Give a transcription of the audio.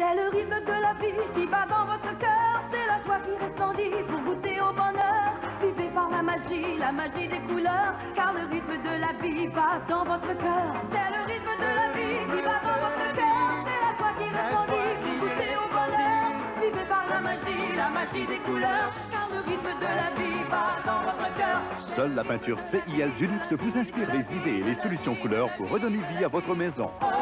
C'est le rythme de la vie qui bat dans votre cœur. C'est la joie qui resplendit pour goûter au bonheur. Vivez par la magie, la magie des couleurs. Car le rythme de la vie bat dans votre cœur. C'est le rythme de la vie qui bat dans votre cœur. C'est la joie qui resplendit pour goûter au bonheur. Vivez par la magie, la magie des couleurs. Car le rythme de la vie bat dans votre cœur. Seule la peinture CIL Dulux vous inspire les idées et les solutions couleurs pour redonner vie à votre maison. Oh,